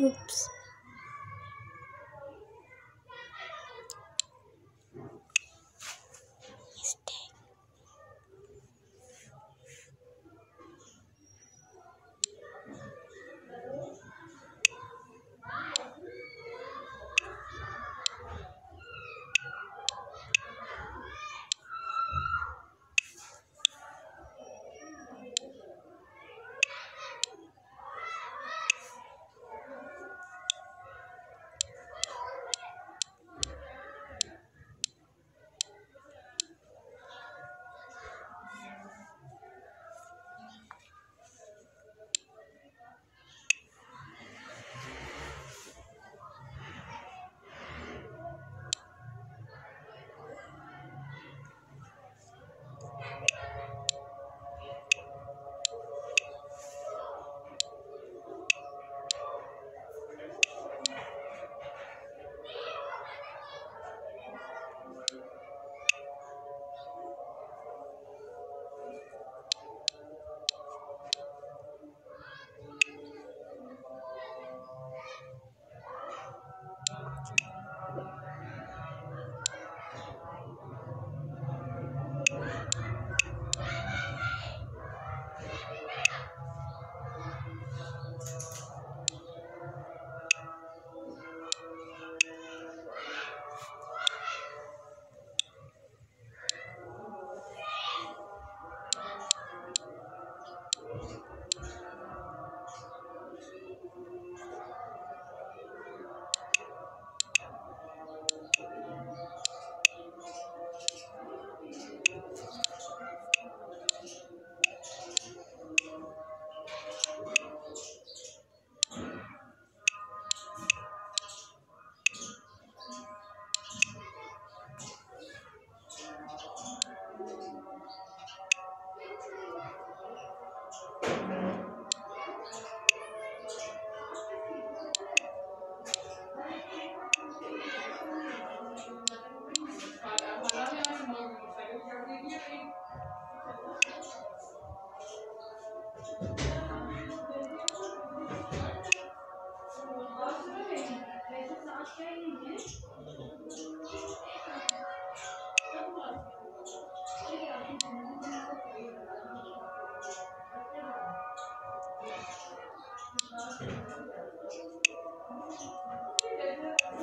Oops.